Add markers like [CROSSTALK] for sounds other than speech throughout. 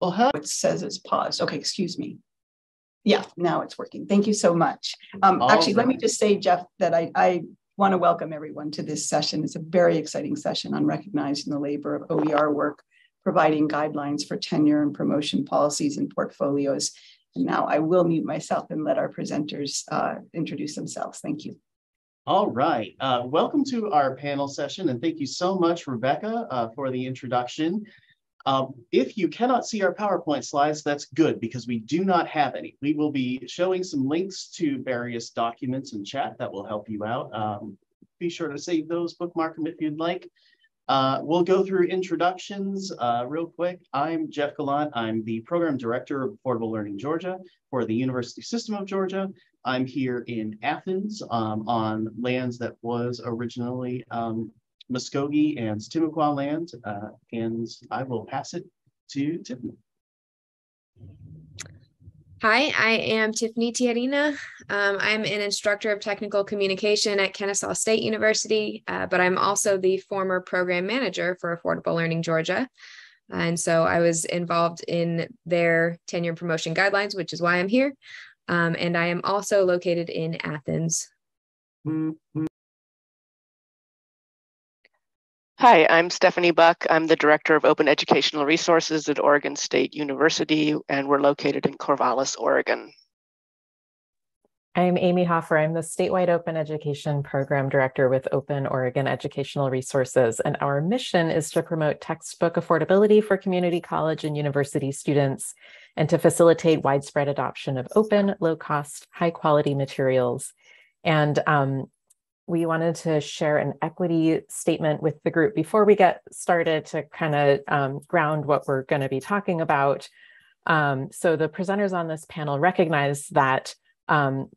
Well, how it says it's paused. Okay, excuse me. Yeah, now it's working. Thank you so much. Um, actually, right. let me just say, Jeff, that I, I want to welcome everyone to this session. It's a very exciting session on recognizing the labor of OER work, providing guidelines for tenure and promotion policies and portfolios. And now I will mute myself and let our presenters uh, introduce themselves. Thank you. All right. Uh, welcome to our panel session, and thank you so much, Rebecca, uh, for the introduction. Um, if you cannot see our PowerPoint slides, that's good because we do not have any. We will be showing some links to various documents in chat that will help you out. Um, be sure to save those, bookmark them if you'd like. Uh, we'll go through introductions uh, real quick. I'm Jeff Gallant. I'm the Program Director of Affordable Learning Georgia for the University System of Georgia. I'm here in Athens um, on lands that was originally um, Muskogee and Timucua land, uh, and I will pass it to Tiffani. Hi, I am Tiffani Tijerina. Um, I'm an instructor of technical communication at Kennesaw State University, uh, but I'm also the former program manager for Affordable Learning Georgia. And so I was involved in their tenure promotion guidelines, which is why I'm here. Um, and I am also located in Athens. Mm -hmm. Hi, I'm Stefanie Buck. I'm the Director of Open Educational Resources at Oregon State University, and we're located in Corvallis, Oregon. I'm Amy Hofer. I'm the statewide Open Education Program Director with Open Oregon Educational Resources, and our mission is to promote textbook affordability for community college and university students and to facilitate widespread adoption of open, low cost, high quality materials. And um, we wanted to share an equity statement with the group before we get started to kind of um, ground what we're going to be talking about. Um, so the presenters on this panel recognize that um,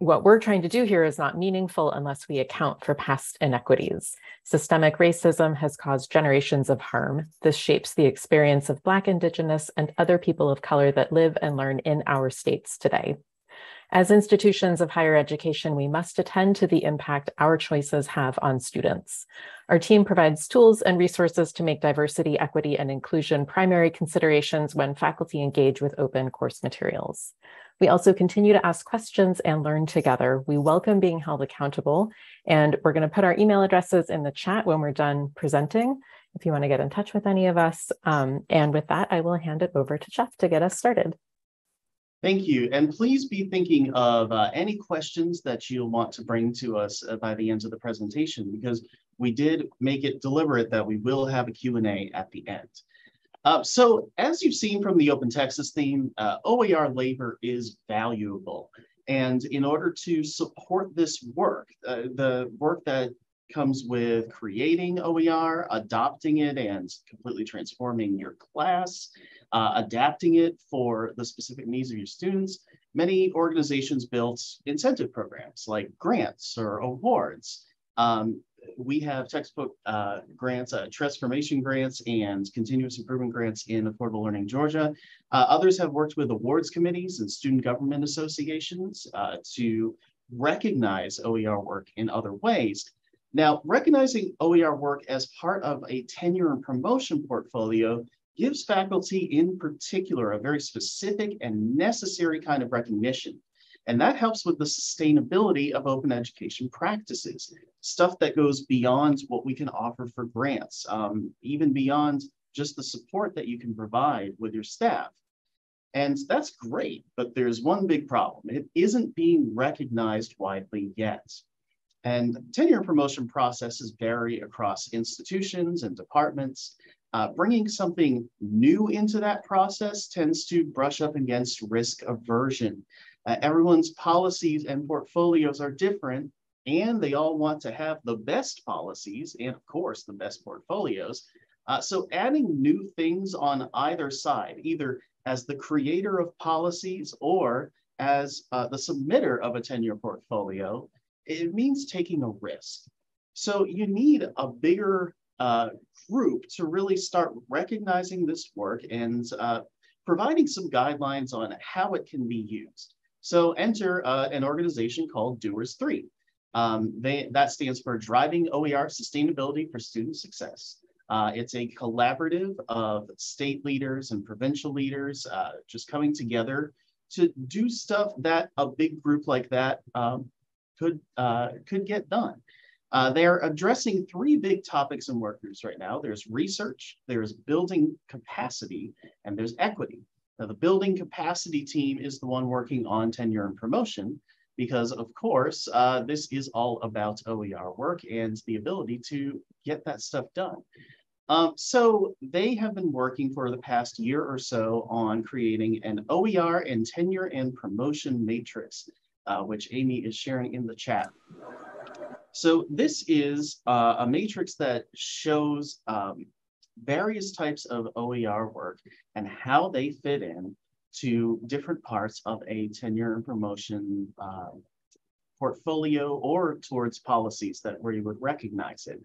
what we're trying to do here is not meaningful unless we account for past inequities. Systemic racism has caused generations of harm. This shapes the experience of Black, Indigenous, and other people of color that live and learn in our states today. As institutions of higher education, we must attend to the impact our choices have on students. Our team provides tools and resources to make diversity, equity, and inclusion primary considerations when faculty engage with open course materials. We also continue to ask questions and learn together. We welcome being held accountable, and we're going to put our email addresses in the chat when we're done presenting if you want to get in touch with any of us. Um, and with that, I will hand it over to Jeff to get us started. Thank you. And please be thinking of uh, any questions that you'll want to bring to us uh, by the end of the presentation, because we did make it deliberate that we will have a Q&A at the end. Uh, so as you've seen from the Open Texas theme, uh, OER labor is valuable. And in order to support this work, uh, the work that comes with creating OER, adopting it, and completely transforming your class, uh, adapting it for the specific needs of your students. Many organizations built incentive programs like grants or awards. Um, we have textbook uh, grants, uh, transformation grants, and continuous improvement grants in Affordable Learning Georgia. Uh, others have worked with awards committees and student government associations uh, to recognize OER work in other ways. Now, recognizing OER work as part of a tenure and promotion portfolio gives faculty in particular a very specific and necessary kind of recognition. And that helps with the sustainability of open education practices, stuff that goes beyond what we can offer for grants, um, even beyond just the support that you can provide with your staff. And that's great, but there's one big problem. It isn't being recognized widely yet. And tenure promotion processes vary across institutions and departments, uh, bringing something new into that process tends to brush up against risk aversion. Uh, everyone's policies and portfolios are different, and they all want to have the best policies and, of course, the best portfolios. Uh, so adding new things on either side, either as the creator of policies or as uh, the submitter of a tenure portfolio, it means taking a risk. So you need a bigger uh, group to really start recognizing this work and uh, providing some guidelines on how it can be used. So enter uh, an organization called Doers 3. Um, they, that stands for Driving OER Sustainability for Student Success. Uh, it's a collaborative of state leaders and provincial leaders uh, just coming together to do stuff that a big group like that um, could, uh, could get done. Uh, they're addressing three big topics and workers right now. There's research, there's building capacity, and there's equity. Now, the building capacity team is the one working on tenure and promotion because, of course, uh, this is all about OER work and the ability to get that stuff done. Um, so they have been working for the past year or so on creating an OER and tenure and promotion matrix, uh, which Amy is sharing in the chat. So this is uh, a matrix that shows um, various types of OER work and how they fit in to different parts of a tenure and promotion uh, portfolio or towards policies that where you would recognize it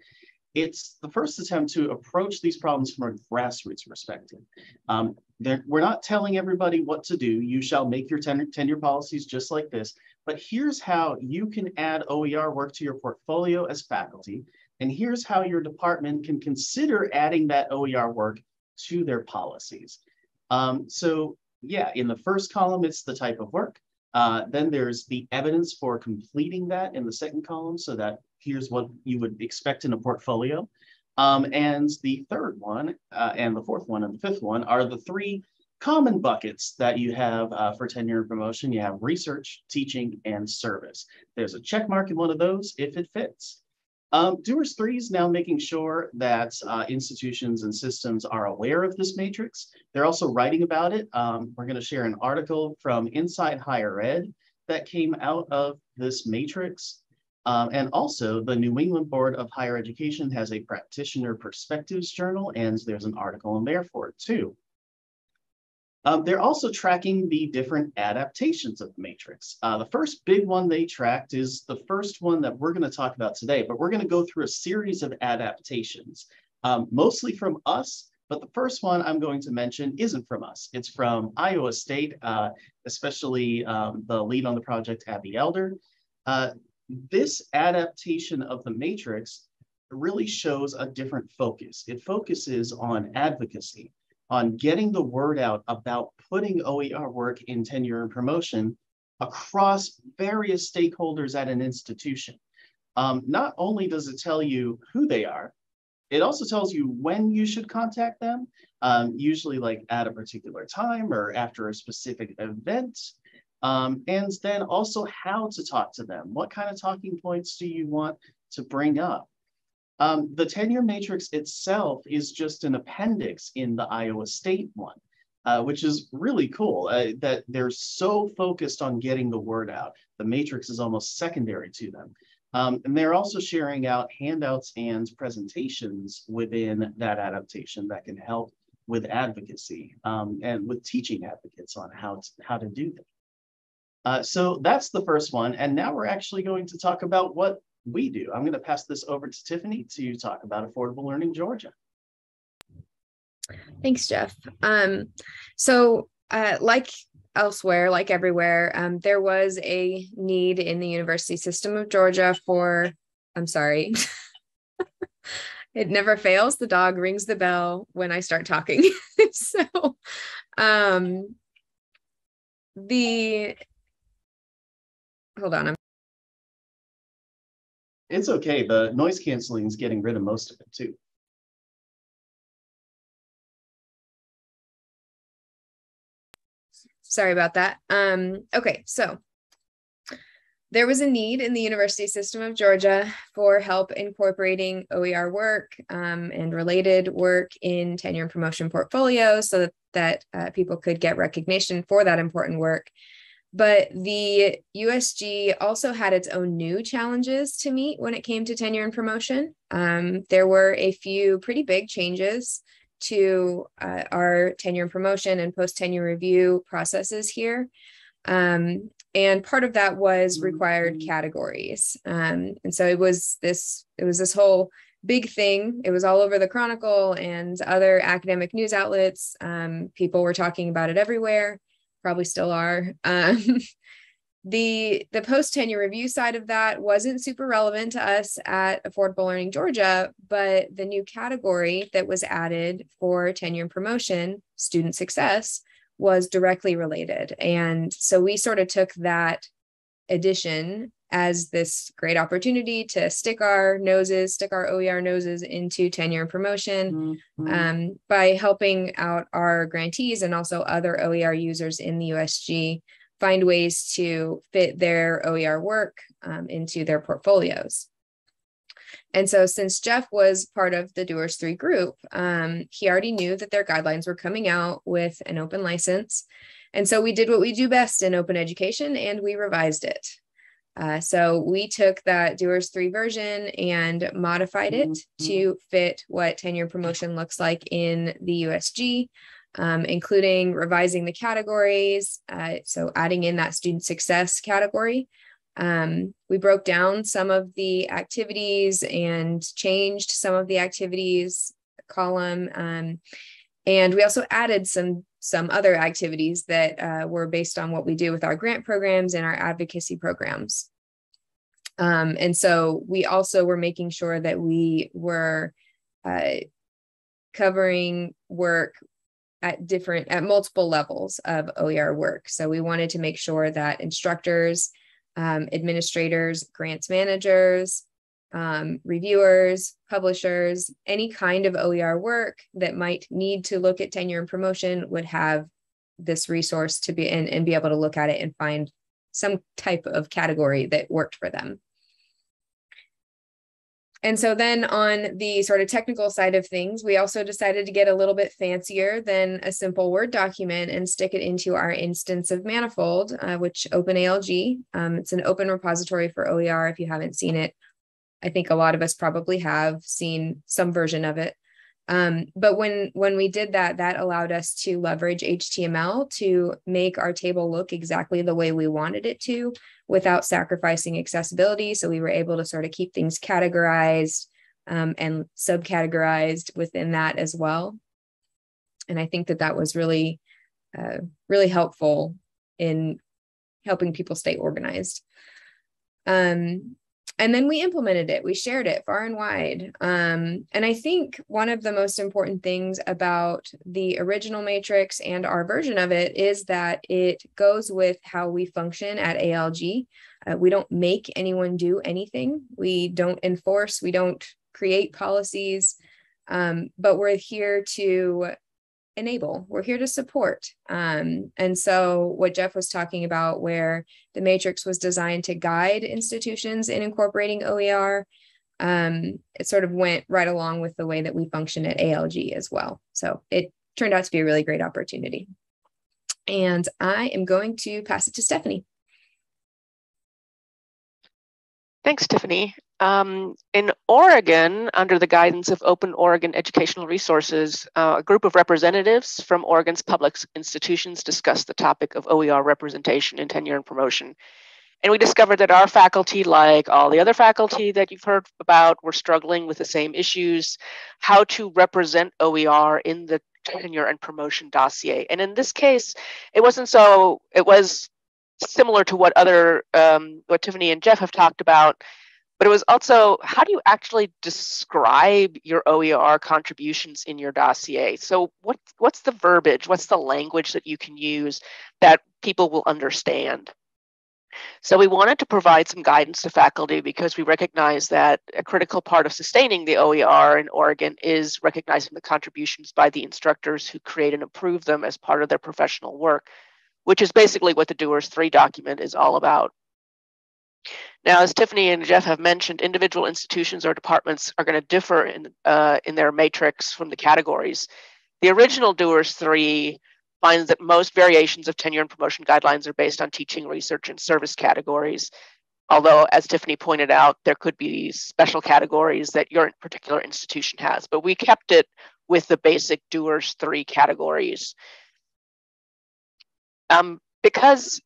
it's the first attempt to approach these problems from a grassroots perspective. Um, we're not telling everybody what to do. You shall make your tenure, tenure policies just like this, but here's how you can add OER work to your portfolio as faculty. And here's how your department can consider adding that OER work to their policies. Um, so yeah, in the first column, it's the type of work. Uh, then there's the evidence for completing that in the second column so that here's what you would expect in a portfolio. Um, and the third one uh, and the fourth one and the fifth one are the three common buckets that you have uh, for tenure and promotion. You have research, teaching, and service. There's a check mark in one of those if it fits. Um, Doers 3 is now making sure that uh, institutions and systems are aware of this matrix. They're also writing about it. Um, we're going to share an article from Inside Higher Ed that came out of this matrix. Um, and also the New England Board of Higher Education has a practitioner perspectives journal and there's an article in there for it too. Um, they're also tracking the different adaptations of the matrix. Uh, the first big one they tracked is the first one that we're going to talk about today, but we're going to go through a series of adaptations, um, mostly from us, but the first one I'm going to mention isn't from us. It's from Iowa State, uh, especially um, the lead on the project, Abby Elder. Uh, this adaptation of the matrix really shows a different focus. It focuses on advocacy, on getting the word out about putting OER work in tenure and promotion across various stakeholders at an institution. Um, not only does it tell you who they are, it also tells you when you should contact them, um, usually like at a particular time or after a specific event. Um, and then also how to talk to them. What kind of talking points do you want to bring up? Um, the tenure matrix itself is just an appendix in the Iowa State one, uh, which is really cool uh, that they're so focused on getting the word out. The matrix is almost secondary to them. Um, and they're also sharing out handouts and presentations within that adaptation that can help with advocacy um, and with teaching advocates on how to, how to do that. Uh, so that's the first one. And now we're actually going to talk about what we do. I'm going to pass this over to Tiffani to talk about Affordable Learning Georgia. Thanks, Jeff. Um, so uh, like elsewhere, like everywhere, um, there was a need in the university system of Georgia for, I'm sorry, [LAUGHS] it never fails. The dog rings the bell when I start talking. [LAUGHS] so um, the hold on. I'm it's okay. The noise canceling is getting rid of most of it too. Sorry about that. Um, okay, so there was a need in the university system of Georgia for help incorporating OER work um, and related work in tenure and promotion portfolios so that, that uh, people could get recognition for that important work but the USG also had its own new challenges to meet when it came to tenure and promotion. Um, there were a few pretty big changes to uh, our tenure and promotion and post tenure review processes here. Um, and part of that was required mm-hmm. categories. Um, and so it was this, it was this whole big thing. It was all over the Chronicle and other academic news outlets. Um, people were talking about it everywhere probably still are. Um, [LAUGHS] the the post tenure review side of that wasn't super relevant to us at affordable learning georgia but the new category that was added for tenure and promotion student success was directly related and so we sort of took that addition as this great opportunity to stick our noses, stick our OER noses into tenure and promotion mm-hmm. um, by helping out our grantees and also other OER users in the USG find ways to fit their OER work um, into their portfolios. And so, since Jeff was part of the Doers 3 group, um, he already knew that their guidelines were coming out with an open license. And so, we did what we do best in open education and we revised it. Uh, so we took that Doers 3 version and modified it mm-hmm. to fit what tenure promotion looks like in the USG, um, including revising the categories. Uh, so adding in that student success category. Um, we broke down some of the activities and changed some of the activities column. Um, and we also added some some other activities that uh, were based on what we do with our grant programs and our advocacy programs. Um, and so we also were making sure that we were uh, covering work at different, at multiple levels of OER work. So we wanted to make sure that instructors, um, administrators, grants managers, um, reviewers, publishers, any kind of OER work that might need to look at tenure and promotion would have this resource to be in and be able to look at it and find some type of category that worked for them. And so then on the sort of technical side of things, we also decided to get a little bit fancier than a simple Word document and stick it into our instance of Manifold, uh, which OpenALG. Um, it's an open repository for OER. If you haven't seen it, I think a lot of us probably have seen some version of it. Um, but when when we did that, that allowed us to leverage HTML to make our table look exactly the way we wanted it to without sacrificing accessibility. So we were able to sort of keep things categorized um, and subcategorized within that as well. And I think that that was really, uh, really helpful in helping people stay organized. Um, and then we implemented it we shared it far and wide. Um, and i think one of the most important things about the original matrix and our version of it is that it goes with how we function at alg uh, we don't make anyone do anything. We don't enforce we don't create policies. Um, but we're here to enable. We're here to support. Um, and so what jeff was talking about where the matrix was designed to guide institutions in incorporating oer um, it sort of went right along with the way that we function at alg as well. So it turned out to be a really great opportunity. And i am going to pass it to stefanie Thanks, Tiffani. Um, in Oregon, under the guidance of Open Oregon Educational Resources, uh, a group of representatives from Oregon's public institutions discussed the topic of OER representation in tenure and promotion. And we discovered that our faculty, like all the other faculty that you've heard about, were struggling with the same issues, how to represent OER in the tenure and promotion dossier. And in this case, it wasn't so, it was similar to what other um, what Tiffani and Jeff have talked about. But it was also how do you actually describe your OER contributions in your dossier? So what what's the verbiage? What's the language that you can use that people will understand? So we wanted to provide some guidance to faculty because we recognize that a critical part of sustaining the OER in Oregon is recognizing the contributions by the instructors who create and improve them as part of their professional work which is basically what the Doers 3 document is all about. Now, as Tiffani and Jeff have mentioned, individual institutions or departments are going to differ in, uh, in their matrix from the categories. The original Doers 3 finds that most variations of tenure and promotion guidelines are based on teaching, research, and service categories. Although, as Tiffani pointed out, there could be special categories that your particular institution has, but we kept it with the basic Doers 3 categories. Um, because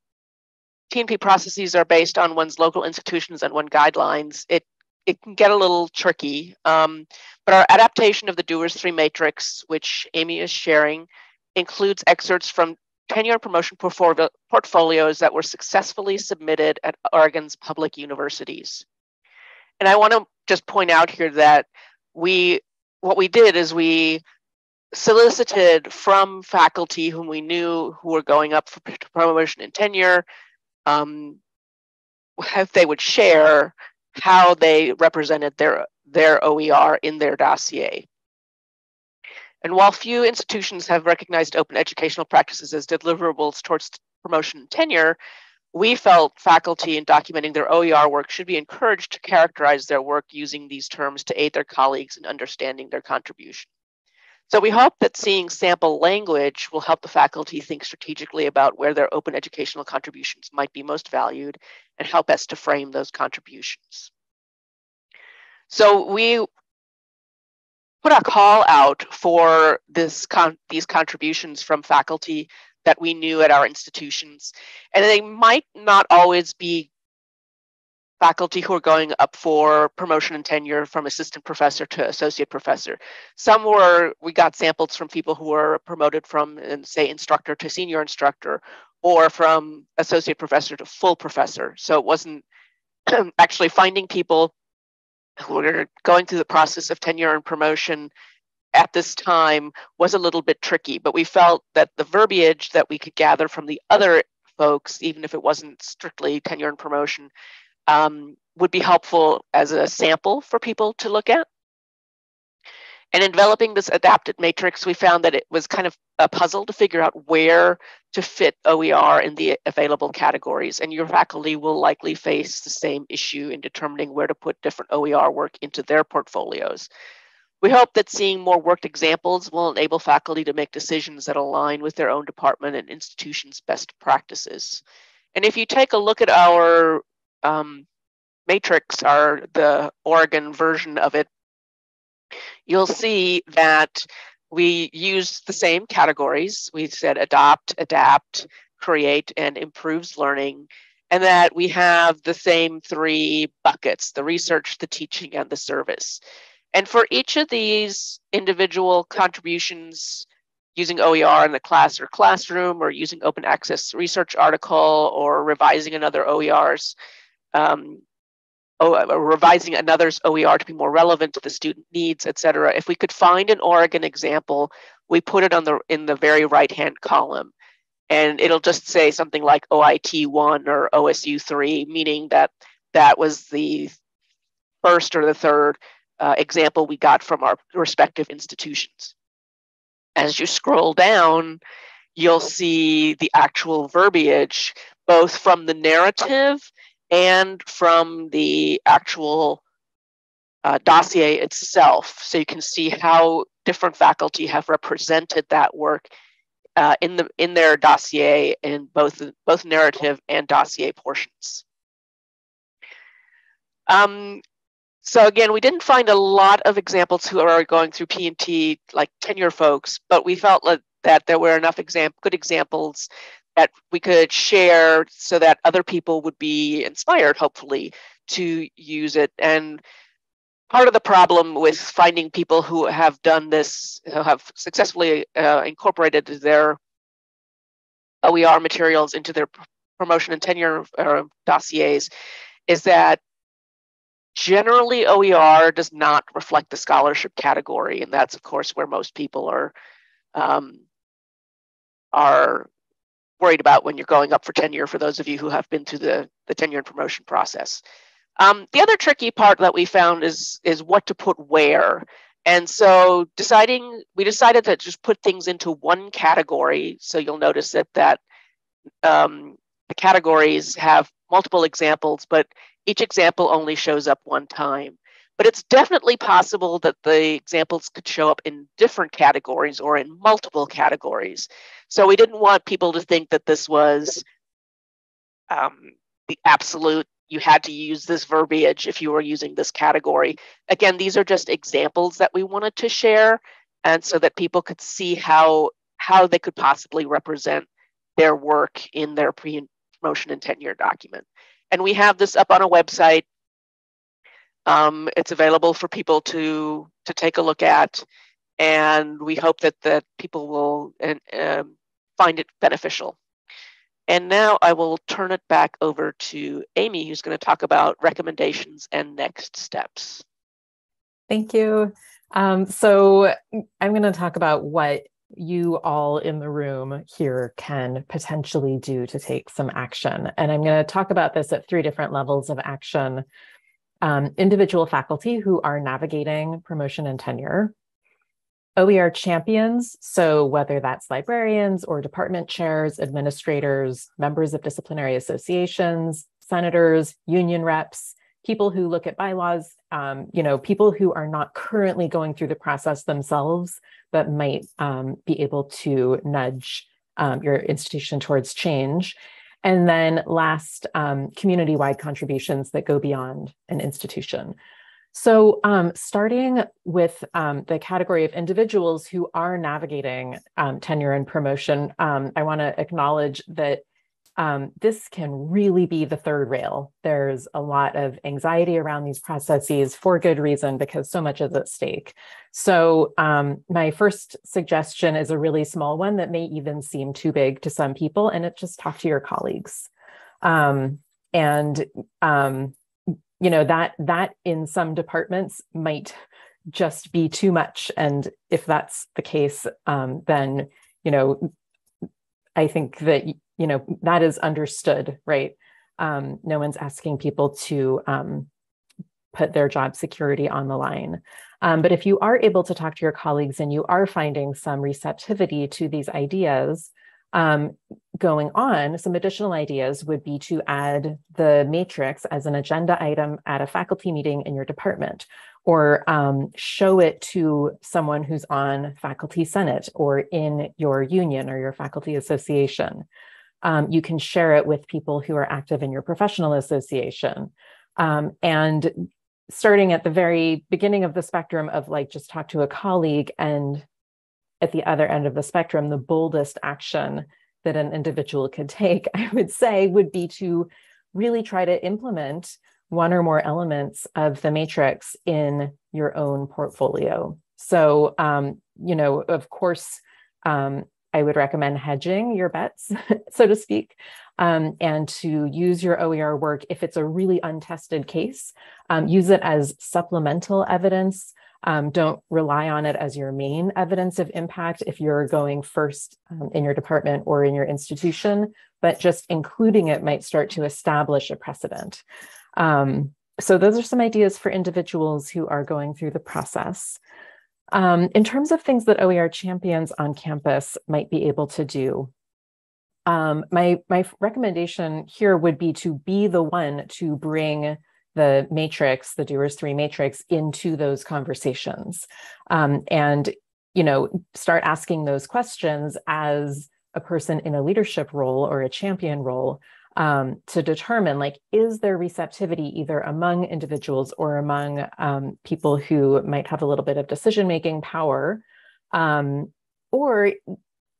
TNP processes are based on one's local institutions and one guidelines, it it can get a little tricky. Um, but our adaptation of the Doers 3 matrix, which Amy is sharing, includes excerpts from tenure and promotion portfolios that were successfully submitted at Oregon's public universities. And I want to just point out here that we, what we did is we solicited from faculty whom we knew who were going up for promotion and tenure, um, if they would share how they represented their, their OER in their dossier. And while few institutions have recognized open educational practices as deliverables towards promotion and tenure, we felt faculty in documenting their OER work should be encouraged to characterize their work using these terms to aid their colleagues in understanding their contribution. So we hope that seeing sample language will help the faculty think strategically about where their open educational contributions might be most valued and help us to frame those contributions. So we put a call out for this con these contributions from faculty that we knew at our institutions. And they might not always be faculty who are going up for promotion and tenure from assistant professor to associate professor. Some were, we got samples from people who were promoted from, say, instructor to senior instructor, or from associate professor to full professor. So it wasn't [CLEARS THROAT] actually finding people who were going through the process of tenure and promotion at this time was a little bit tricky, but we felt that the verbiage that we could gather from the other folks, even if it wasn't strictly tenure and promotion, um, would be helpful as a sample for people to look at. And in developing this adapted matrix, we found that it was kind of a puzzle to figure out where to fit OER in the available categories. And your faculty will likely face the same issue in determining where to put different OER work into their portfolios. We hope that seeing more worked examples will enable faculty to make decisions that align with their own department and institution's best practices. And if you take a look at our um, matrix, are the Oregon version of it, you'll see that we use the same categories. We said adopt, adapt, create, and improves learning, and that we have the same three buckets, the research, the teaching, and the service. And for each of these individual contributions, using OER in the class or classroom, or using open access research article, or revising another OER's um, uh, revising another's OER to be more relevant to the student needs, et cetera. If we could find an Oregon example, we put it on the in the very right-hand column. And it'll just say something like OIT1 or OSU3, meaning that that was the first or the third uh, example we got from our respective institutions. As you scroll down, you'll see the actual verbiage, both from the narrative and from the actual uh, dossier itself. So you can see how different faculty have represented that work uh, in the in their dossier in both both narrative and dossier portions. Um, so again, we didn't find a lot of examples who are going through P&T like tenure folks, but we felt like that there were enough exam- good examples that we could share so that other people would be inspired, hopefully, to use it. And part of the problem with finding people who have done this, who have successfully uh, incorporated their OER materials into their promotion and tenure uh, dossiers, is that generally OER does not reflect the scholarship category, and that's of course where most people are um, are worried about when you're going up for tenure for those of you who have been through the, the tenure and promotion process. Um, the other tricky part that we found is, is what to put where. And so deciding, we decided to just put things into one category. So you'll notice that, that um, the categories have multiple examples, but each example only shows up one time. But it's definitely possible that the examples could show up in different categories or in multiple categories. So we didn't want people to think that this was um, the absolute, you had to use this verbiage if you were using this category. Again, these are just examples that we wanted to share and so that people could see how, how they could possibly represent their work in their pre-promotion and tenure document. And we have this up on a website um, it's available for people to to take a look at, and we hope that that people will and um, find it beneficial. And now I will turn it back over to Amy, who's going to talk about recommendations and next steps. Thank you. Um, so I'm going to talk about what you all in the room here can potentially do to take some action. And I'm going to talk about this at three different levels of action. Um, individual faculty who are navigating promotion and tenure, OER champions, so whether that's librarians or department chairs, administrators, members of disciplinary associations, senators, union reps, people who look at bylaws, um, you know, people who are not currently going through the process themselves, but might um, be able to nudge um, your institution towards change. And then last, um, community-wide contributions that go beyond an institution. So um, starting with um, the category of individuals who are navigating tenure and promotion, I wanna acknowledge that um, this can really be the third rail. There's a lot of anxiety around these processes for good reason because so much is at stake. So um, my first suggestion is a really small one that may even seem too big to some people, and it's just talk to your colleagues. Um, and um, you know that that in some departments might just be too much. And if that's the case, um, then you know I think that you know that is understood right? Um, no one's asking people to um, put their job security on the line. Um, but if you are able to talk to your colleagues and you are finding some receptivity to these ideas um, going on, some additional ideas would be to add the matrix as an agenda item at a faculty meeting in your department, or um, show it to someone who's on faculty senate or in your union or your faculty association um, you can share it with people who are active in your professional association. Um, and starting at the very beginning of the spectrum of like just talk to a colleague and at the other end of the spectrum, the boldest action that an individual could take, [LAUGHS] I would say, would be to really try to implement one or more elements of the matrix in your own portfolio. So, um, you know, of course, um, I would recommend hedging your bets, [LAUGHS] so to speak, um, and to use your OER work if it's a really untested case. Um, use it as supplemental evidence. Um, don't rely on it as your main evidence of impact if you're going first um, in your department or in your institution, but just including it might start to establish a precedent. Um, so those are some ideas for individuals who are going through the process. Um, in terms of things that OER champions on campus might be able to do, um, my, my recommendation here would be to be the one to bring the matrix, the Doers 3 matrix, into those conversations. Um, and, you know, start asking those questions as a person in a leadership role or a champion role um, to determine like is there receptivity either among individuals or among um, people who might have a little bit of decision making power um, or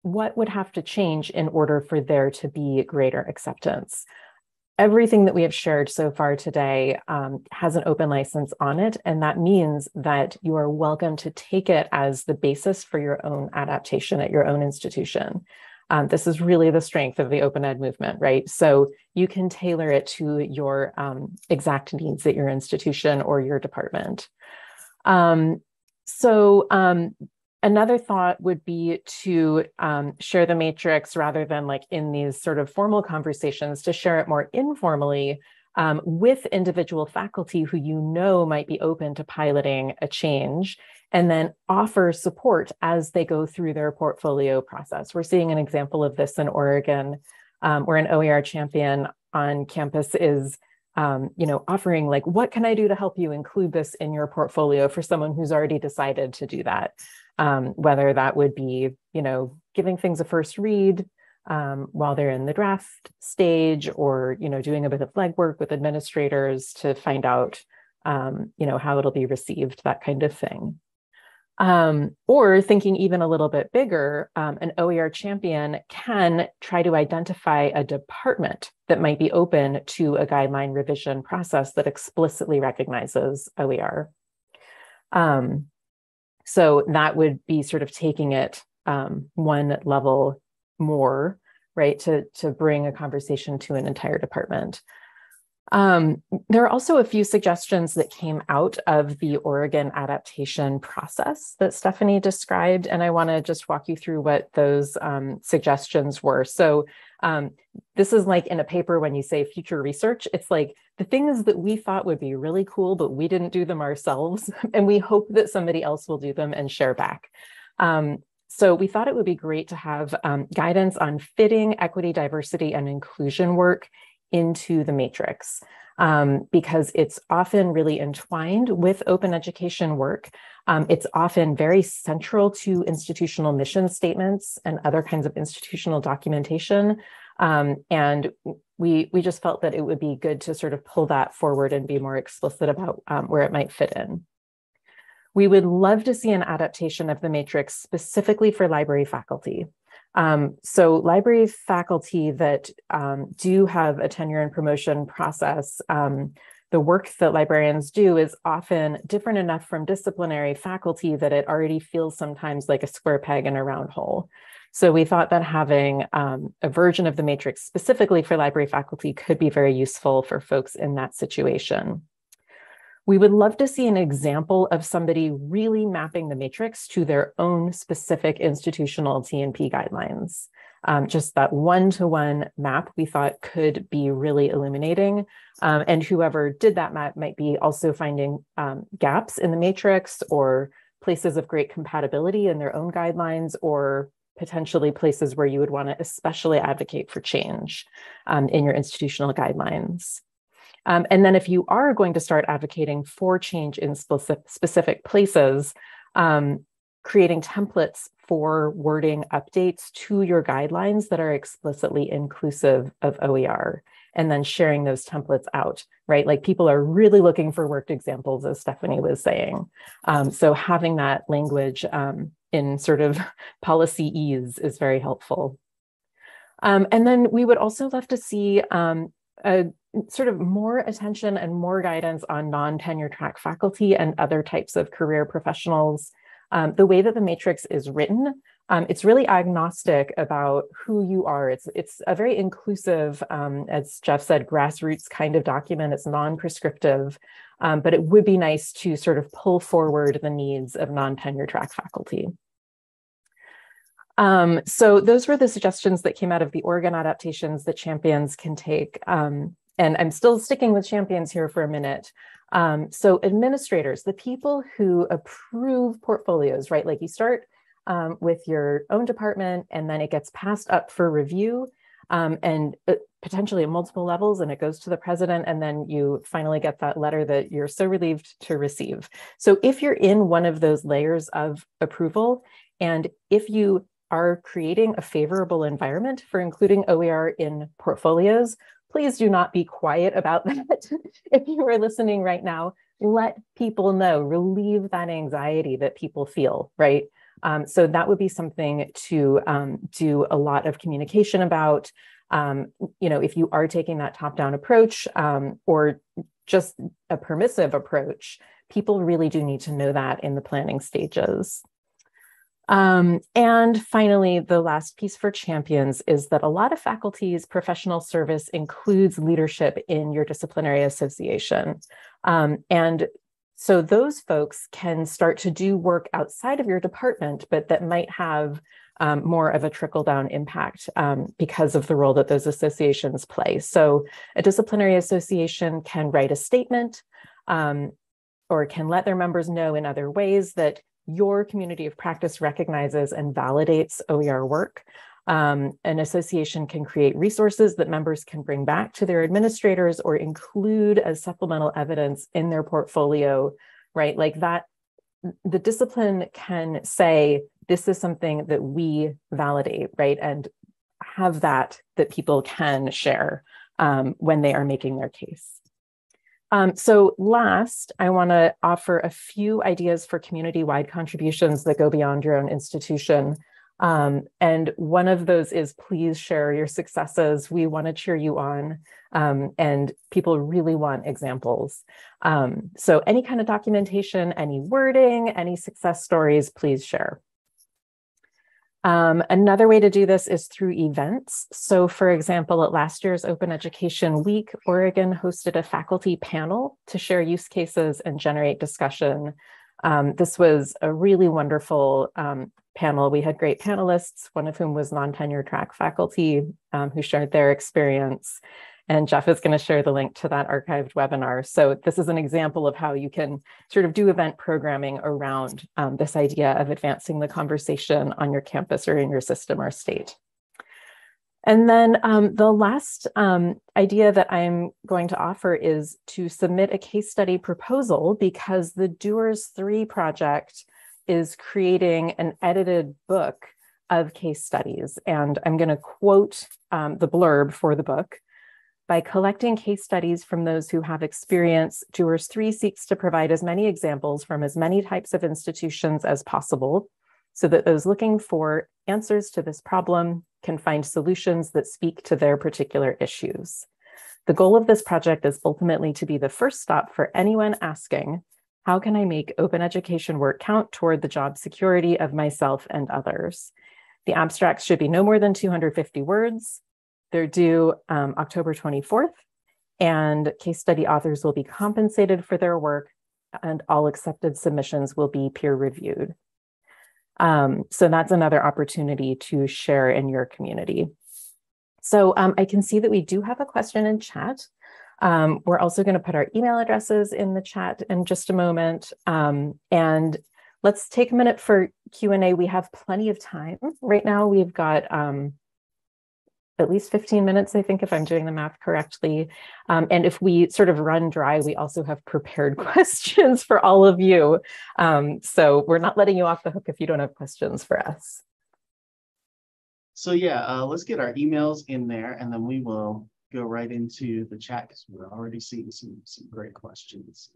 what would have to change in order for there to be greater acceptance everything that we have shared so far today um, has an open license on it. And that means that you are welcome to take it as the basis for your own adaptation at your own institution. Um, this is really the strength of the open ed movement, right? So you can tailor it to your um, exact needs at your institution or your department. Um, so um, another thought would be to um, share the matrix rather than like in these sort of formal conversations, to share it more informally um, with individual faculty who you know might be open to piloting a change and then offer support as they go through their portfolio process. We're seeing an example of this in Oregon, um, where an OER champion on campus is um, you know, offering like, what can I do to help you include this in your portfolio for someone who's already decided to do that? Um, whether that would be, you know, giving things a first read um, while they're in the draft stage or, you know, doing a bit of legwork with administrators to find out, um, you know, how it'll be received, that kind of thing. Um, or thinking even a little bit bigger, um, an OER champion can try to identify a department that might be open to a guideline revision process that explicitly recognizes OER. Um, so that would be sort of taking it um, one level more, right, to, to bring a conversation to an entire department. Um, there are also a few suggestions that came out of the Oregon adaptation process that Stefanie described, and I want to just walk you through what those um, suggestions were. So um, this is like in a paper when you say future research, it's like the things that we thought would be really cool, but we didn't do them ourselves, [LAUGHS] and we hope that somebody else will do them and share back. Um, so we thought it would be great to have um, guidance on fitting equity, diversity, and inclusion work into the matrix um, because it's often really entwined with open education work. Um, it's often very central to institutional mission statements and other kinds of institutional documentation. Um, and we, we just felt that it would be good to sort of pull that forward and be more explicit about um, where it might fit in. We would love to see an adaptation of the matrix specifically for library faculty. Um, so library faculty that um, do have a tenure and promotion process, um, the work that librarians do is often different enough from disciplinary faculty that it already feels sometimes like a square peg in a round hole. So we thought that having um, a version of the matrix specifically for library faculty could be very useful for folks in that situation. We would love to see an example of somebody really mapping the matrix to their own specific institutional T&P guidelines. Um, just that one-to-one map we thought could be really illuminating. Um, and whoever did that map might be also finding um, gaps in the matrix or places of great compatibility in their own guidelines or potentially places where you would want to especially advocate for change um, in your institutional guidelines. Um, and then if you are going to start advocating for change in specific places, um, creating templates for wording updates to your guidelines that are explicitly inclusive of OER and then sharing those templates out, right? Like people are really looking for worked examples, as Stefanie was saying. Um, so having that language um, in sort of [LAUGHS] policy ease is very helpful. Um, and then we would also love to see um, a sort of more attention and more guidance on non-tenure track faculty and other types of career professionals. Um, the way that the matrix is written, um, it's really agnostic about who you are. It's, it's a very inclusive, um, as Jeff said, grassroots kind of document. It's non-prescriptive, um, but it would be nice to sort of pull forward the needs of non-tenure track faculty. Um, so those were the suggestions that came out of the Oregon adaptations that champions can take. Um, and I'm still sticking with champions here for a minute. Um, so administrators, the people who approve portfolios, right? Like you start um, with your own department and then it gets passed up for review um, and uh, potentially at multiple levels and it goes to the president and then you finally get that letter that you're so relieved to receive. So if you're in one of those layers of approval and if you are creating a favorable environment for including OER in portfolios, please do not be quiet about [LAUGHS] that. if you are listening right now, let people know, relieve that anxiety that people feel, right? Um, so that would be something to um, do a lot of communication about. Um, you know, if you are taking that top-down approach um, or just a permissive approach, people really do need to know that in the planning stages. Um, and finally, the last piece for champions is that a lot of faculty's professional service includes leadership in your disciplinary association. Um, and so those folks can start to do work outside of your department, but that might have um, more of a trickle down impact um, because of the role that those associations play. So a disciplinary association can write a statement um, or can let their members know in other ways that your community of practice recognizes and validates OER work. Um, an association can create resources that members can bring back to their administrators or include as supplemental evidence in their portfolio, right? Like that, the discipline can say, this is something that we validate, right? And have that that people can share um, when they are making their case. Um, so last, I want to offer a few ideas for community-wide contributions that go beyond your own institution. Um, and one of those is please share your successes. We want to cheer you on. Um, and people really want examples. Um, so any kind of documentation, any wording, any success stories, please share. Um, another way to do this is through events. So for example, at last year's Open Education Week, Oregon hosted a faculty panel to share use cases and generate discussion. Um, this was a really wonderful um, panel. We had great panelists, one of whom was non-tenure track faculty um, who shared their experience. And Jeff is going to share the link to that archived webinar. So this is an example of how you can sort of do event programming around um, this idea of advancing the conversation on your campus or in your system or state. And then um, the last um, idea that I'm going to offer is to submit a case study proposal because the Doers 3 project is creating an edited book of case studies. And I'm going to quote um, the blurb for the book. By collecting case studies from those who have experience, Doers 3 seeks to provide as many examples from as many types of institutions as possible so that those looking for answers to this problem can find solutions that speak to their particular issues. The goal of this project is ultimately to be the first stop for anyone asking, how can I make open education work count toward the job security of myself and others? The abstracts should be no more than 250 words. They're due um, October 24th, and case study authors will be compensated for their work, and all accepted submissions will be peer reviewed. Um, so that's another opportunity to share in your community. So um, I can see that we do have a question in chat. Um, we're also going to put our email addresses in the chat in just a moment. Um, and let's take a minute for Q&A. We have plenty of time. Right now we've got um, at least 15 minutes, I think, if I'm doing the math correctly. Um, and if we sort of run dry, we also have prepared [LAUGHS] questions for all of you. Um, so we're not letting you off the hook if you don't have questions for us. So yeah, uh, let's get our emails in there and then we will go right into the chat because we're already seeing some, some great questions.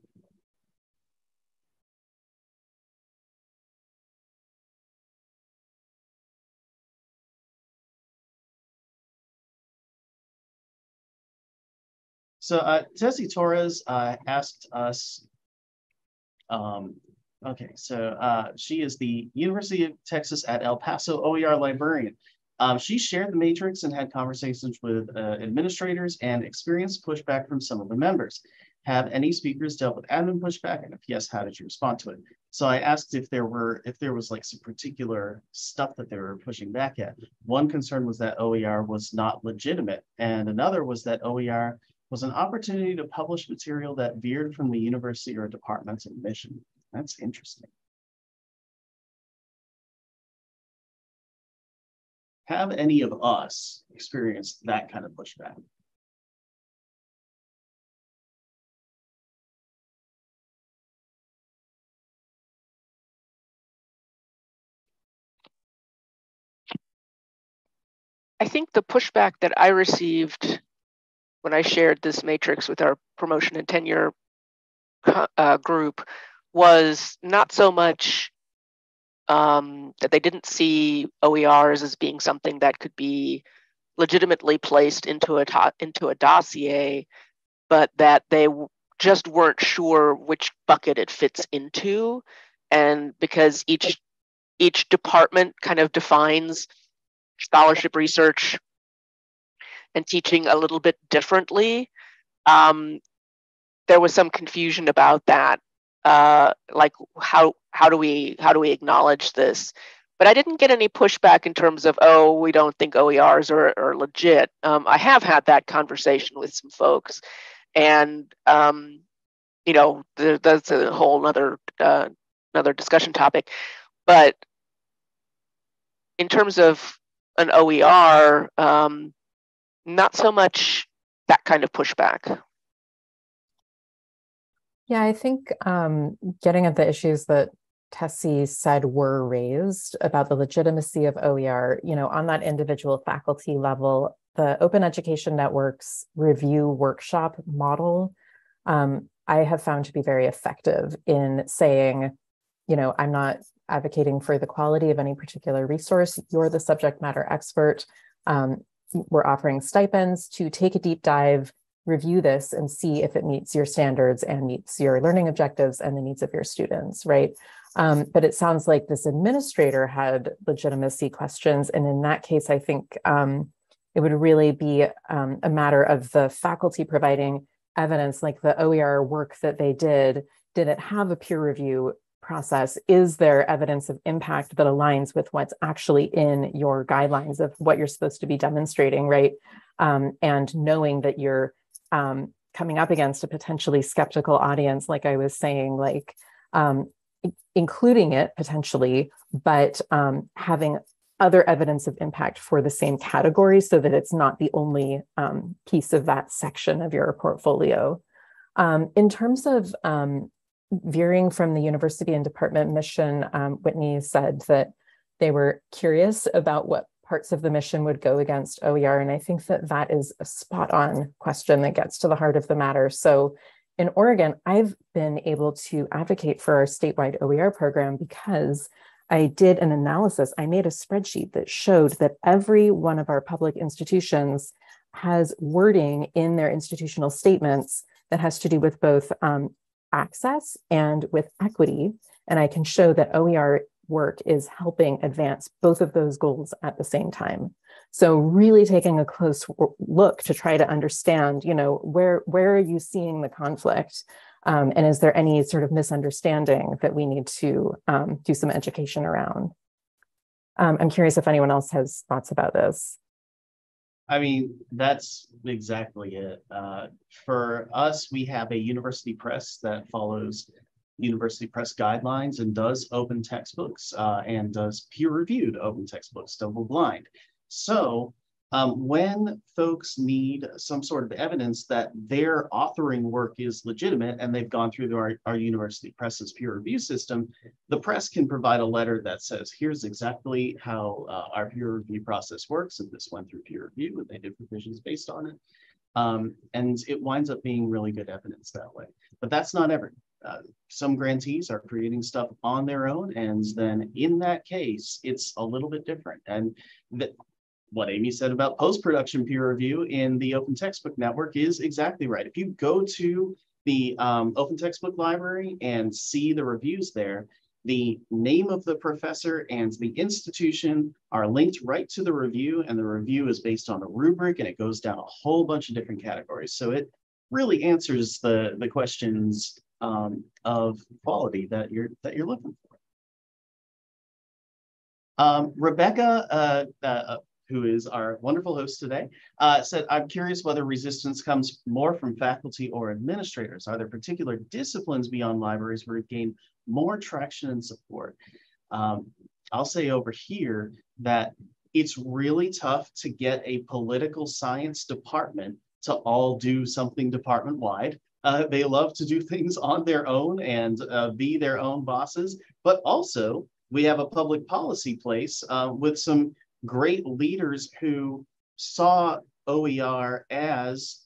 So uh, Tessie Torres uh, asked us, um, okay, so uh, she is the University of Texas at El Paso OER librarian. Um, she shared the matrix and had conversations with uh, administrators and experienced pushback from some of the members. Have any speakers dealt with admin pushback? And if yes, how did you respond to it? So I asked if there were, if there was like some particular stuff that they were pushing back at. One concern was that OER was not legitimate. And another was that OER was an opportunity to publish material that veered from the university or department's mission. That's interesting. Have any of us experienced that kind of pushback? I think the pushback that I received when I shared this matrix with our promotion and tenure uh, group was not so much um, that they didn't see OERs as being something that could be legitimately placed into a into a dossier, but that they just weren't sure which bucket it fits into, and because each each department kind of defines scholarship research and teaching a little bit differently. Um, there was some confusion about that, uh, like how how do we how do we acknowledge this? But I didn't get any pushback in terms of oh we don't think OERs are, are legit. Um, I have had that conversation with some folks, and um, you know the, that's a whole other uh, another discussion topic. But in terms of an OER, um, not so much that kind of pushback. Yeah, I think um, getting at the issues that Tessie said were raised about the legitimacy of OER, you know, on that individual faculty level, the Open Education Network's review workshop model, um, I have found to be very effective in saying, you know, I'm not advocating for the quality of any particular resource. You're the subject matter expert. Um, we're offering stipends to take a deep dive, review this and see if it meets your standards and meets your learning objectives and the needs of your students, right? Um, but it sounds like this administrator had legitimacy questions. And in that case, I think um, it would really be um, a matter of the faculty providing evidence, like the OER work that they did. Did it have a peer review process? Is there evidence of impact that aligns with what's actually in your guidelines of what you're supposed to be demonstrating, right? Um, and knowing that you're um, coming up against a potentially skeptical audience, like I was saying, like um, including it potentially, but um, having other evidence of impact for the same category so that it's not the only um, piece of that section of your portfolio. Um, in terms of veering from the university and department mission, um, Whitney said that they were curious about what parts of the mission would go against OER. And I think that that is a spot on question that gets to the heart of the matter. So in Oregon, I've been able to advocate for our statewide OER program because I did an analysis. I made a spreadsheet that showed that every one of our public institutions has wording in their institutional statements that has to do with both um, access and with equity. And I can show that OER work is helping advance both of those goals at the same time. So really taking a close look to try to understand, you know, where where are you seeing the conflict? Um, and is there any sort of misunderstanding that we need to um, do some education around? Um, I'm curious if anyone else has thoughts about this. I mean, that's exactly it. Uh, for us, we have a university press that follows university press guidelines and does open textbooks uh, and does peer-reviewed open textbooks, double blind. So um, when folks need some sort of evidence that their authoring work is legitimate and they've gone through our, our university press's peer review system, the press can provide a letter that says, here's exactly how uh, our peer review process works. And this went through peer review and they did revisions based on it. Um, and it winds up being really good evidence that way. But that's not everything. Uh, some grantees are creating stuff on their own, and then in that case, it's a little bit different. And that what Amy said about post-production peer review in the Open Textbook Network is exactly right. If you go to the um, Open Textbook Library and see the reviews there, the name of the professor and the institution are linked right to the review, and the review is based on a rubric, and it goes down a whole bunch of different categories. So it really answers the, the questions um, of quality that you're that you're looking for. Um, Rebecca uh, uh, who is our wonderful host today, uh, said, I'm curious whether resistance comes more from faculty or administrators. Are there particular disciplines beyond libraries where it gained more traction and support? Um, I'll say over here that it's really tough to get a political science department to all do something department wide. Uh, they love to do things on their own and uh, be their own bosses, but also we have a public policy place uh, with some great leaders who saw OER as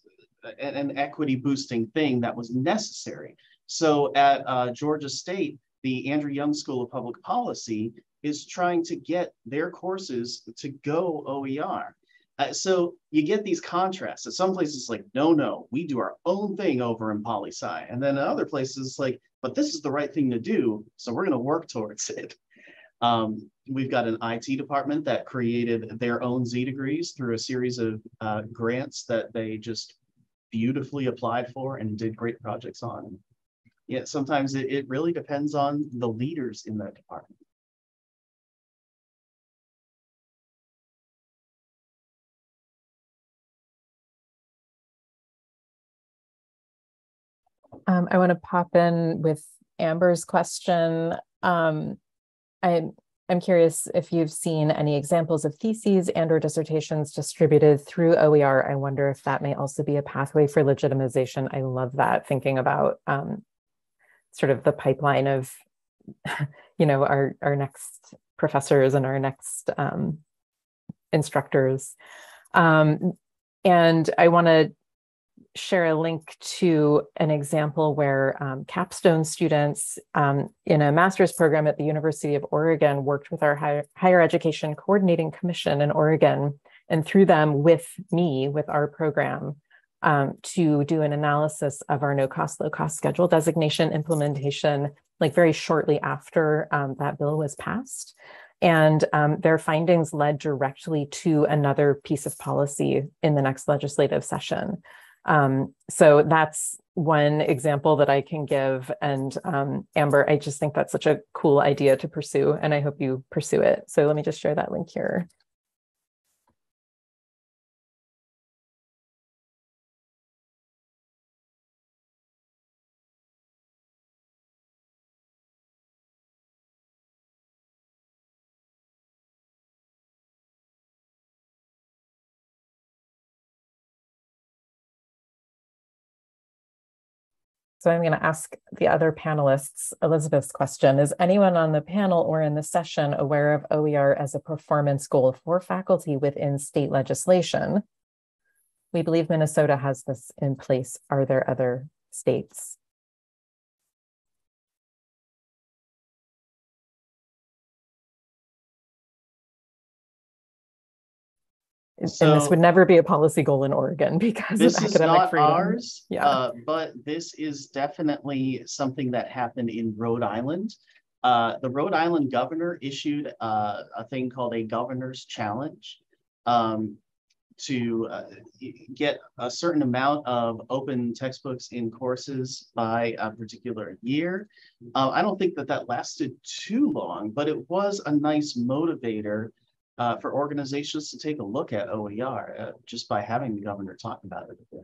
an equity boosting thing that was necessary. So at uh, Georgia State, the Andrew Young School of Public Policy is trying to get their courses to go OER. Uh, so you get these contrasts. At some places, like, no, no, we do our own thing over in poli sci. And then at other places, like, but this is the right thing to do. So we're going to work towards it. [LAUGHS] Um, we've got an IT department that created their own Z degrees through a series of uh, grants that they just beautifully applied for and did great projects on. Yeah, sometimes it, it really depends on the leaders in that department. Um, I want to pop in with Amber's question. Um, I'm, I'm curious if you've seen any examples of theses and or dissertations distributed through OER. I wonder if that may also be a pathway for legitimization. I love that, thinking about um, sort of the pipeline of, [LAUGHS] you know, our, our next professors and our next um, instructors. Um, and I want to share a link to an example where um, capstone students um, in a master's program at the University of Oregon worked with our higher, higher education coordinating commission in Oregon and through them with me, with our program, um, to do an analysis of our no cost, low cost schedule designation implementation like very shortly after um, that bill was passed. And um, their findings led directly to another piece of policy in the next legislative session. Um, so that's one example that I can give. And um, Amber, I just think that's such a cool idea to pursue, and I hope you pursue it. So let me just share that link here. So I'm going to ask the other panelists Elizabeth's question. Is anyone on the panel or in the session aware of OER as a performance goal for faculty within state legislation? We believe Minnesota has this in place. Are there other states? So, and this would never be a policy goal in Oregon [LAUGHS] because this of academic is not freedom. ours. Yeah. Uh, but this is definitely something that happened in Rhode Island. Uh, the Rhode Island governor issued uh, a thing called a governor's challenge um, to uh, get a certain amount of open textbooks in courses by a particular year. Uh, I don't think that that lasted too long, but it was a nice motivator uh, for organizations to take a look at OER uh, just by having the governor talk about it a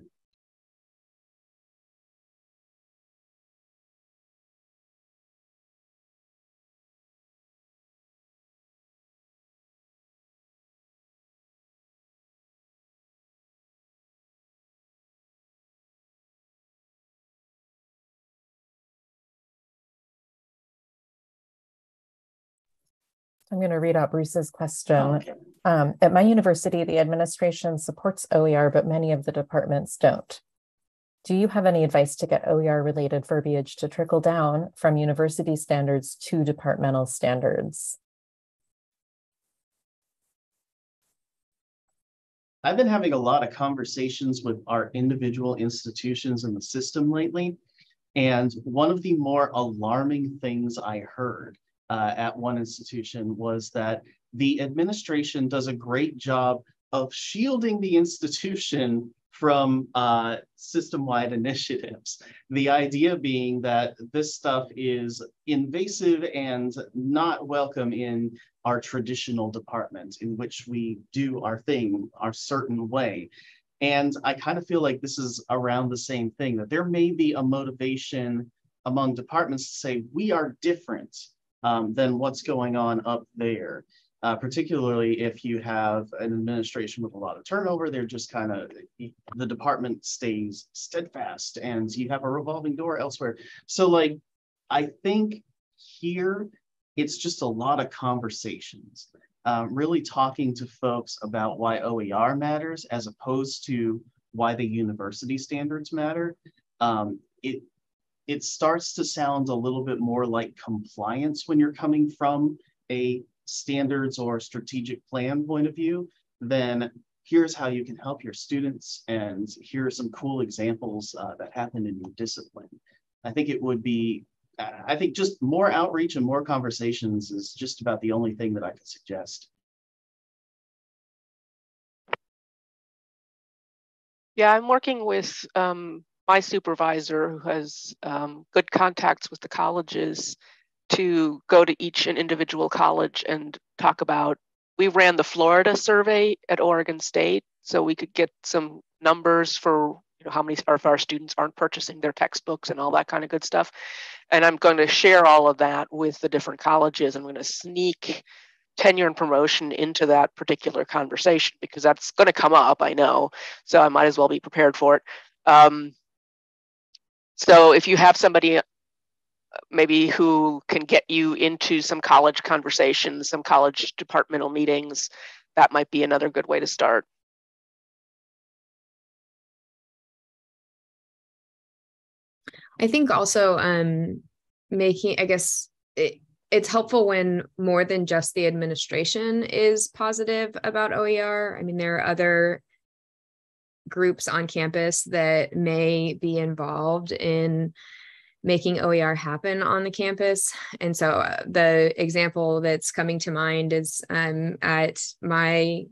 I'm going to read out Bruce's question. Okay. Um, at my university, the administration supports OER, but many of the departments don't. Do you have any advice to get OER related verbiage to trickle down from university standards to departmental standards? I've been having a lot of conversations with our individual institutions in the system lately. And one of the more alarming things I heard uh, at one institution was that the administration does a great job of shielding the institution from uh, system-wide initiatives. The idea being that this stuff is invasive and not welcome in our traditional department in which we do our thing our certain way. And I kind of feel like this is around the same thing, that there may be a motivation among departments to say, we are different um, than what's going on up there. Uh, particularly if you have an administration with a lot of turnover, they're just kind of, the department stays steadfast and you have a revolving door elsewhere. So like, I think here, it's just a lot of conversations, um, really talking to folks about why OER matters as opposed to why the university standards matter. Um, it it starts to sound a little bit more like compliance when you're coming from a standards or strategic plan point of view, then here's how you can help your students and here are some cool examples uh, that happen in your discipline. I think it would be, I think just more outreach and more conversations is just about the only thing that I could suggest. Yeah, I'm working with um, my supervisor who has um, good contacts with the colleges to go to each and individual college and talk about we ran the florida survey at oregon state so we could get some numbers for you know how many of our students aren't purchasing their textbooks and all that kind of good stuff. And i'm going to share all of that with the different colleges. I'm going to sneak tenure and promotion into that particular conversation because that's going to come up i know. So i might as well be prepared for it. Um, so if you have somebody uh, maybe who can get you into some college conversations, some college departmental meetings, that might be another good way to start. I think also um, making, I guess, it, it's helpful when more than just the administration is positive about OER. I mean, there are other groups on campus that may be involved in making OER happen on the campus. And so uh, the example that's coming to mind is um, at my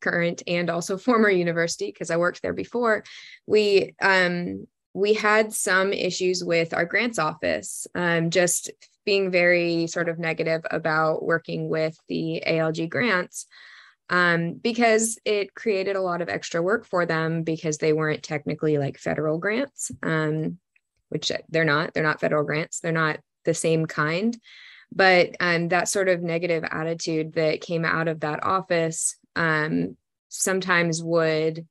current and also [LAUGHS] former university, because I worked there before, we um, we had some issues with our grants office, um, just being very sort of negative about working with the ALG grants um, because it created a lot of extra work for them because they weren't technically like federal grants, um, which they're not. They're not federal grants. They're not the same kind. But um, that sort of negative attitude that came out of that office um, sometimes would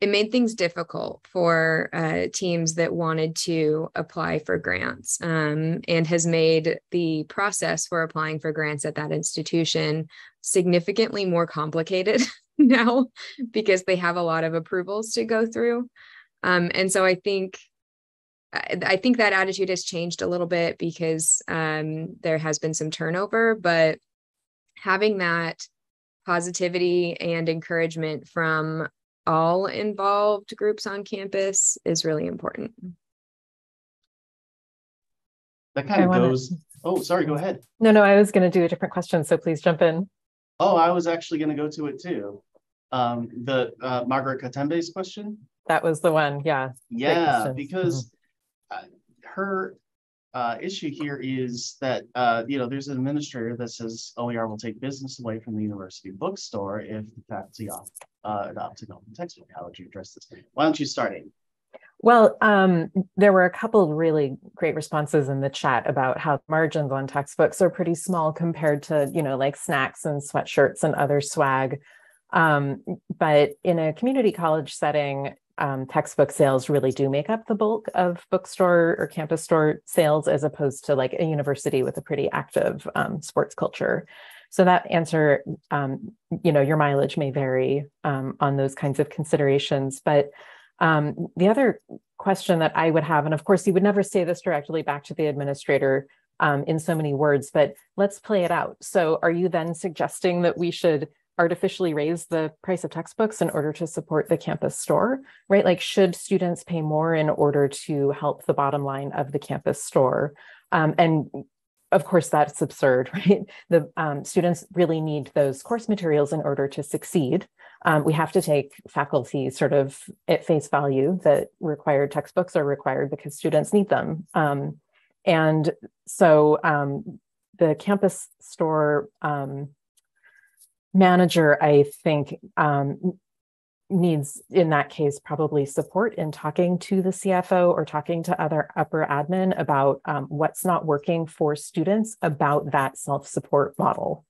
it made things difficult for uh, teams that wanted to apply for grants um, and has made the process for applying for grants at that institution significantly more complicated [LAUGHS] now because they have a lot of approvals to go through. Um, and so I think I think that attitude has changed a little bit because um, there has been some turnover, but having that positivity and encouragement from all involved groups on campus is really important. That kind of wanna... goes. Oh, sorry, go ahead. No, no, I was going to do a different question, so please jump in. Oh, I was actually going to go to it too. Um, the uh, Margaret Katembe's question. That was the one, yeah. Yeah, because mm-hmm. uh, her uh, issue here is that uh, you know there's an administrator that says OER will take business away from the university bookstore if the faculty opt, uh, adopt an open textbook. How would you address this? Why don't you start, Amy? Well, um, there were a couple really great responses in the chat about how margins on textbooks are pretty small compared to, you know, like snacks and sweatshirts and other swag. Um, but in a community college setting, um, textbook sales really do make up the bulk of bookstore or campus store sales, as opposed to like a university with a pretty active um, sports culture. So that answer, um, you know, your mileage may vary um, on those kinds of considerations, but um, the other question that I would have, and of course, you would never say this directly back to the administrator um, in so many words, but let's play it out. So, are you then suggesting that we should artificially raise the price of textbooks in order to support the campus store, right? Like, should students pay more in order to help the bottom line of the campus store? Um, and of course, that's absurd, [LAUGHS] right? The um, students really need those course materials in order to succeed. Um, we have to take faculty sort of at face value that required textbooks are required because students need them. Um, and so um, the campus store um, manager, I think, um, needs in that case probably support in talking to the CFO or talking to other upper admin about um, what's not working for students about that self-support model.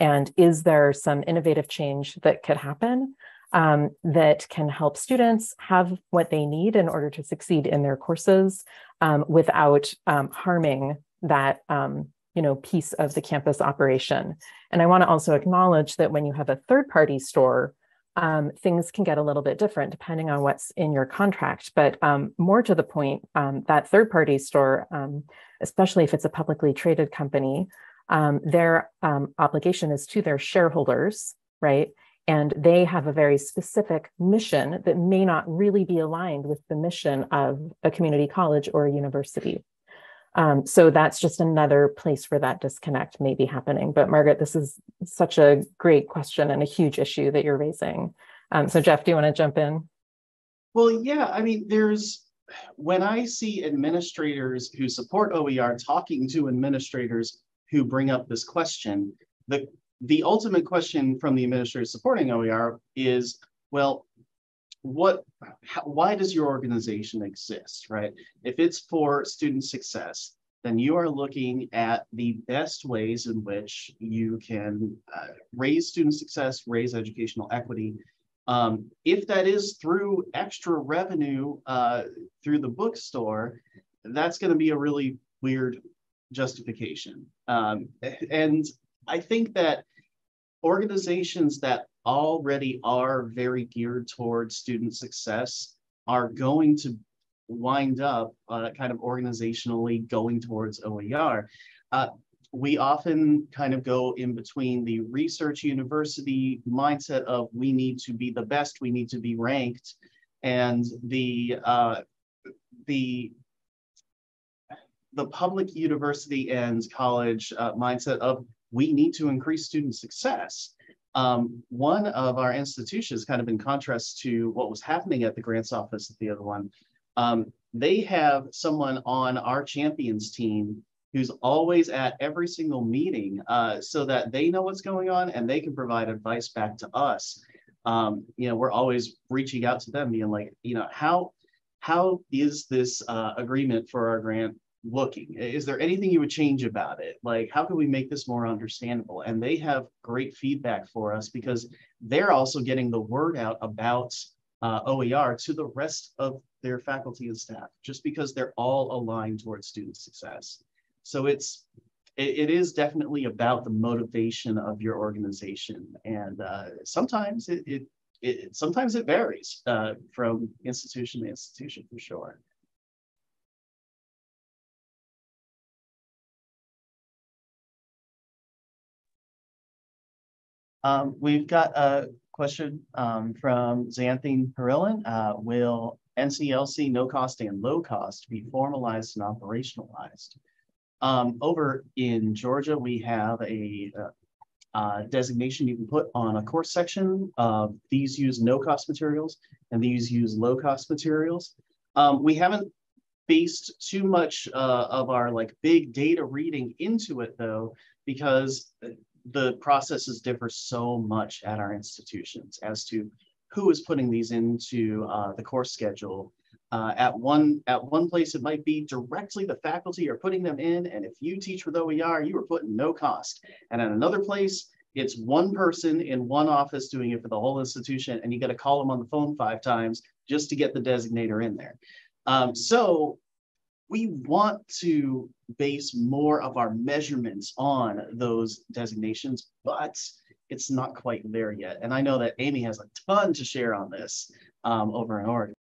And is there some innovative change that could happen um, that can help students have what they need in order to succeed in their courses um, without um, harming that um, you know piece of the campus operation? And I want to also acknowledge that when you have a third-party store um, things can get a little bit different depending on what's in your contract. But um, more to the point, um, that third party store, um, especially if it's a publicly traded company, um, their um, obligation is to their shareholders, right? And they have a very specific mission that may not really be aligned with the mission of a community college or a university. Um, so that's just another place where that disconnect may be happening. But Margaret, this is such a great question and a huge issue that you're raising. Um, so Jeff, do you want to jump in? Well, yeah, I mean, there's when I see administrators who support OER talking to administrators who bring up this question, the the ultimate question from the administrators supporting OER is, well, what how, why does your organization exist right? If it's for student success then you are looking at the best ways in which you can uh, raise student success raise educational equity. Um, if that is through extra revenue uh, through the bookstore that's going to be a really weird justification. Um, and i think that organizations that already are very geared towards student success are going to wind up uh, kind of organizationally going towards OER. Uh, we often kind of go in between the research university mindset of we need to be the best, we need to be ranked, and the uh, the the public university and college uh, mindset of we need to increase student success. Um, one of our institutions, kind of in contrast to what was happening at the grants office at the other one, um, they have someone on our champions team who's always at every single meeting uh, so that they know what's going on and they can provide advice back to us. Um, you know, we're always reaching out to them, being like, you know, how how is this uh, agreement for our grant looking? Is there anything you would change about it? Like, how can we make this more understandable? And they have great feedback for us because they're also getting the word out about uh, OER to the rest of their faculty and staff, just because they're all aligned towards student success. So it's it, it is definitely about the motivation of your organization, and uh, sometimes it, it, it, sometimes it varies uh, from institution to institution for sure. Um, we've got a question um, from Xanthine Perilin. Uh, will NCLC no cost and low cost be formalized and operationalized? Um, over in Georgia, we have a uh, uh, designation you can put on a course section. These use no cost materials and these use low cost materials. Um, we haven't based too much uh, of our like big data reading into it though, because the processes differ so much at our institutions as to who is putting these into uh, the course schedule uh, at one at one place, it might be directly the faculty are putting them in, and if you teach with OER, you are putting no cost. And at another place, it's one person in one office doing it for the whole institution, and you got to call them on the phone five times just to get the designator in there. Um, so we want to base more of our measurements on those designations, but it's not quite there yet. And I know that Amy has a ton to share on this um, over in Oregon.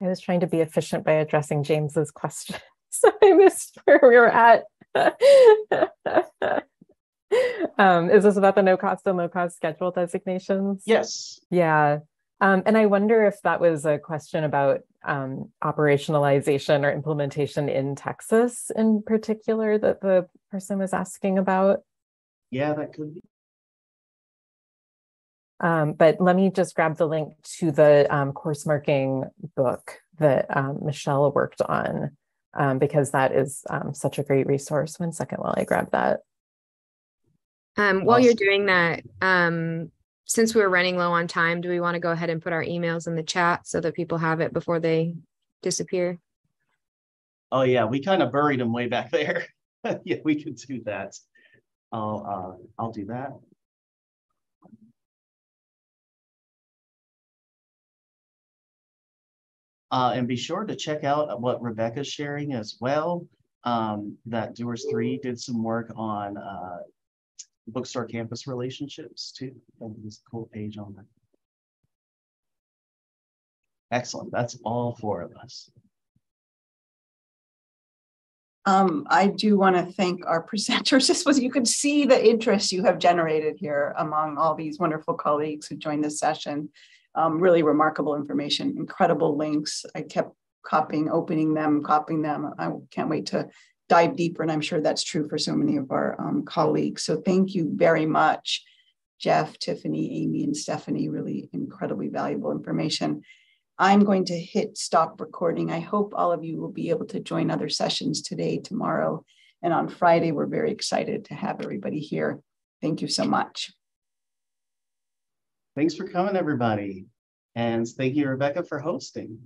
I was trying to be efficient by addressing James's question. [LAUGHS] So I missed where we were at. [LAUGHS] um, is this about the no cost and low cost schedule designations? Yes. Yeah. Um, and I wonder if that was a question about um, operationalization or implementation in Texas in particular that the person was asking about. Yeah, that could be. Um, but let me just grab the link to the um, course marking book that um, Michelle worked on, um, because that is um, such a great resource. One second while I grab that. Um, while you're doing that, since we're running low on time, do we want to go ahead and put our emails in the chat so that people have it before they disappear? Oh yeah, we kind of buried them way back there. [LAUGHS] yeah, we could do that. I'll uh, I'll do that. Uh, and be sure to check out what Rebecca's sharing as well. Um, that Doers 3 did some work on uh, bookstore campus relationships too. There's a cool page on that. Excellent. That's all four of us. Um, I do want to thank our [LAUGHS] presenters. This was, you could see the interest you have generated here among all these wonderful colleagues who joined this session um, really remarkable information, incredible links. I kept copying, opening them, copying them. I can't wait to dive deeper, and I'm sure that's true for so many of our um, colleagues. So thank you very much, Jeff, Tiffani, Amy, and Stefanie. Really incredibly valuable information. I'm going to hit stop recording. I hope all of you will be able to join other sessions today, tomorrow, and on Friday. We're very excited to have everybody here. Thank you so much. Thanks for coming, everybody. And thank you, Rebecca, for hosting.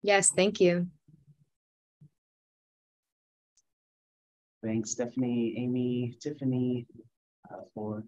Yes, thank you. Thanks, Stefanie, Amy, Tiffani, uh, for